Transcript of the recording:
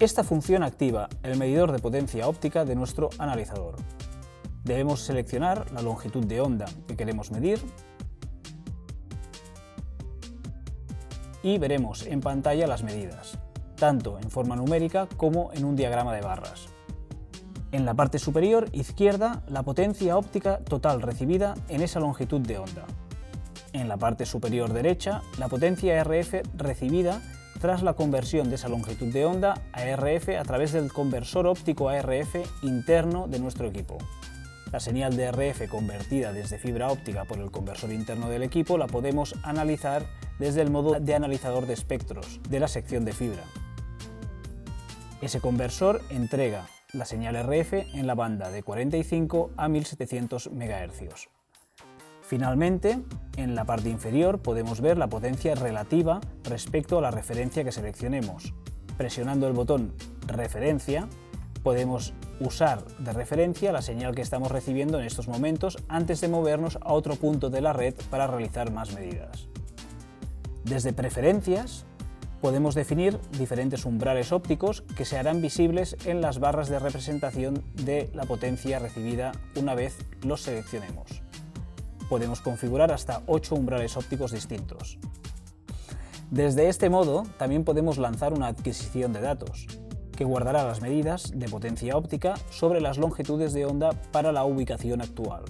Esta función activa el medidor de potencia óptica de nuestro analizador. Debemos seleccionar la longitud de onda que queremos medir y veremos en pantalla las medidas, tanto en forma numérica como en un diagrama de barras. En la parte superior izquierda, la potencia óptica total recibida en esa longitud de onda. En la parte superior derecha, la potencia RF recibida tras la conversión de esa longitud de onda a RF a través del conversor óptico ARF interno de nuestro equipo. La señal de RF convertida desde fibra óptica por el conversor interno del equipo la podemos analizar desde el modo de analizador de espectros de la sección de fibra. Ese conversor entrega la señal RF en la banda de 45 a 1700 MHz. Finalmente, en la parte inferior podemos ver la potencia relativa respecto a la referencia que seleccionemos. Presionando el botón Referencia, podemos usar de referencia la señal que estamos recibiendo en estos momentos antes de movernos a otro punto de la red para realizar más medidas. Desde Preferencias podemos definir diferentes umbrales ópticos que se harán visibles en las barras de representación de la potencia recibida una vez los seleccionemos. Podemos configurar hasta 8 umbrales ópticos distintos. Desde este modo también podemos lanzar una adquisición de datos, que guardará las medidas de potencia óptica sobre las longitudes de onda para la ubicación actual.